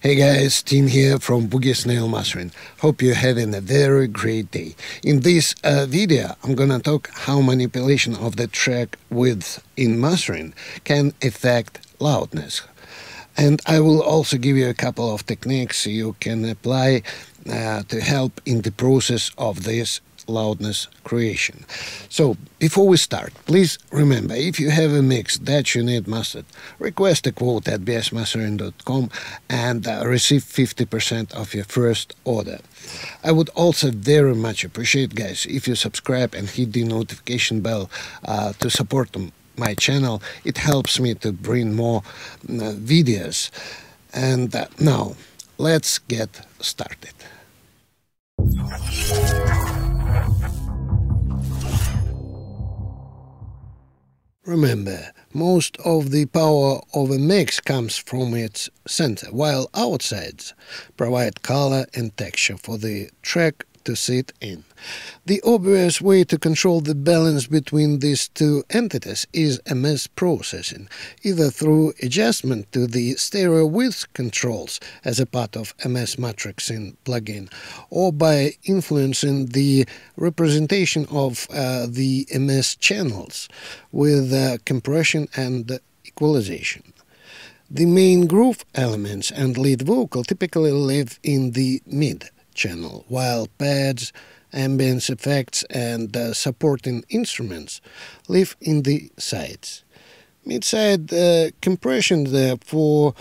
Hey guys, Tim here from Boogie Snail Mastering. Hope you're having a very great day. In this uh, video, I'm gonna talk how manipulation of the track width in mastering can affect loudness. And I will also give you a couple of techniques you can apply uh, to help in the process of this loudness creation. So, before we start, please remember if you have a mix that you need mastered, request a quote at bsmastering.com and uh, receive 50% of your first order. I would also very much appreciate, guys, if you subscribe and hit the notification bell uh, to support my channel. It helps me to bring more uh, videos. And uh, now, let's get started. Remember, most of the power of a mix comes from its center, while outsides provide color and texture for the track to sit in. The obvious way to control the balance between these two entities is MS processing, either through adjustment to the stereo width controls as a part of MS matrixing plugin, or by influencing the representation of uh, the MS channels with uh, compression and equalization. The main groove elements and lead vocal typically live in the mid channel, while pads, ambience effects, and uh, supporting instruments live in the sides. Mid-side uh, compression, therefore,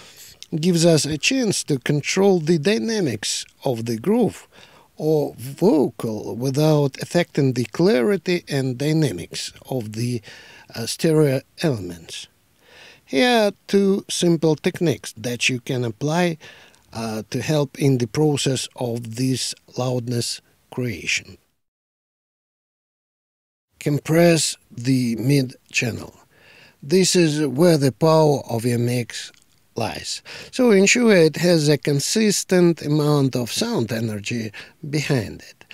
gives us a chance to control the dynamics of the groove or vocal without affecting the clarity and dynamics of the uh, stereo elements. Here are two simple techniques that you can apply uh, to help in the process of this loudness creation. Compress the mid channel. This is where the power of your mix lies. So ensure it has a consistent amount of sound energy behind it.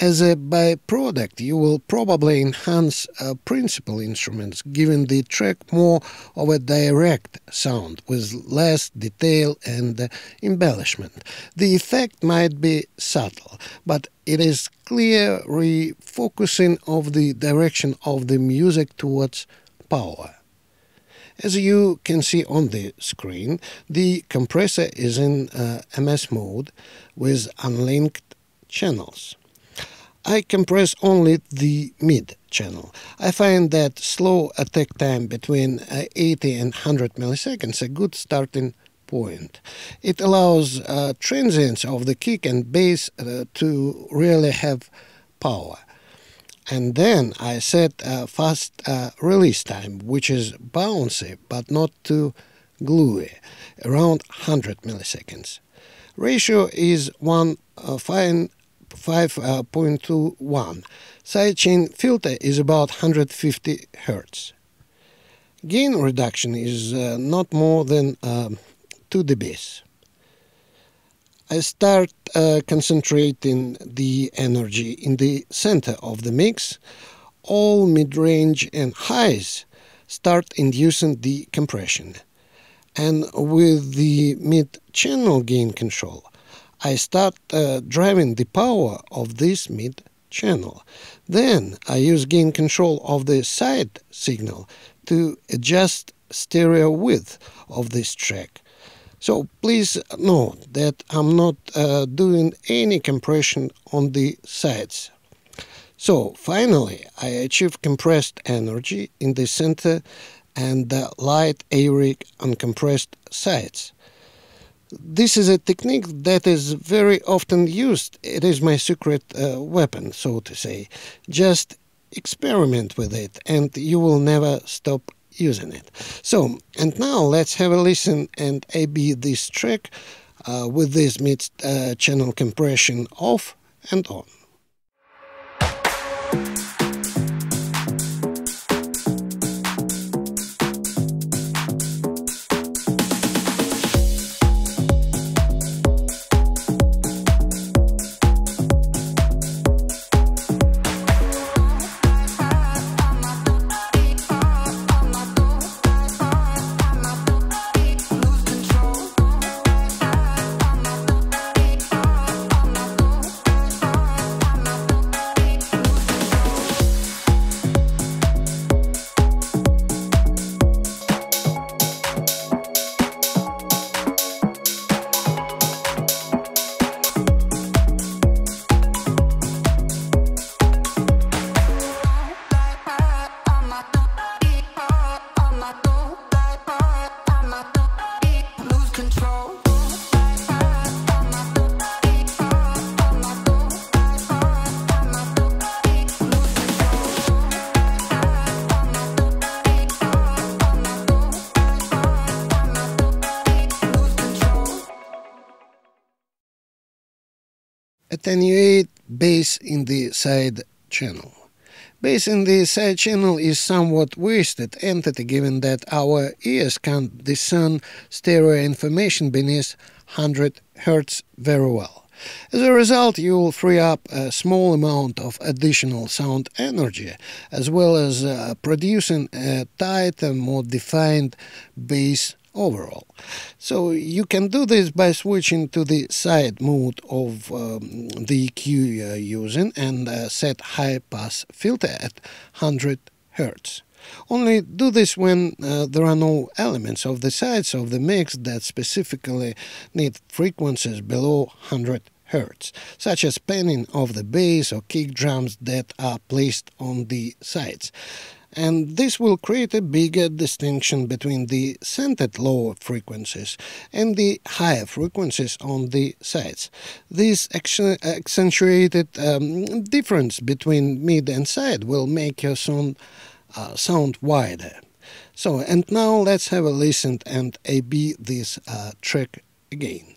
As a byproduct, you will probably enhance uh, principal instruments, giving the track more of a direct sound with less detail and uh, embellishment. The effect might be subtle, but it is clear refocusing of the direction of the music towards power. As you can see on the screen, the compressor is in uh, MS mode with unlinked channels. I compress only the mid channel. I find that slow attack time between uh, 80 and 100 milliseconds a good starting point. It allows uh, transients of the kick and bass uh, to really have power. And then I set a fast uh, release time, which is bouncy but not too gluey, around 100 milliseconds. Ratio is 1 uh, fine 5.21. Sidechain filter is about 150 Hz. Gain reduction is uh, not more than uh, 2 dBs. I start uh, concentrating the energy in the center of the mix. All mid-range and highs start inducing the compression. And with the mid-channel gain control, I start uh, driving the power of this mid channel. Then I use gain control of the side signal to adjust stereo width of this track. So please note that I'm not uh, doing any compression on the sides. So finally I achieve compressed energy in the center and the light airy uncompressed sides. This is a technique that is very often used. It is my secret uh, weapon, so to say. Just experiment with it and you will never stop using it. So, and now let's have a listen and AB this track uh, with this mid uh, channel compression off and on. Attenuate bass in the side channel. Bass in the side channel is somewhat wasted entity given that our ears can't discern stereo information beneath 100 Hz very well. As a result, you will free up a small amount of additional sound energy, as well as uh, producing a tighter, more defined bass overall. So you can do this by switching to the side mode of um, the EQ you're using and uh, set high pass filter at 100 Hz. Only do this when uh, there are no elements of the sides of the mix that specifically need frequencies below 100 Hz, such as panning of the bass or kick drums that are placed on the sides. And this will create a bigger distinction between the centered lower frequencies and the higher frequencies on the sides. This accentuated um, difference between mid and side will make your sound uh, sound wider. So, and now let's have a listen and A-B this uh, track again.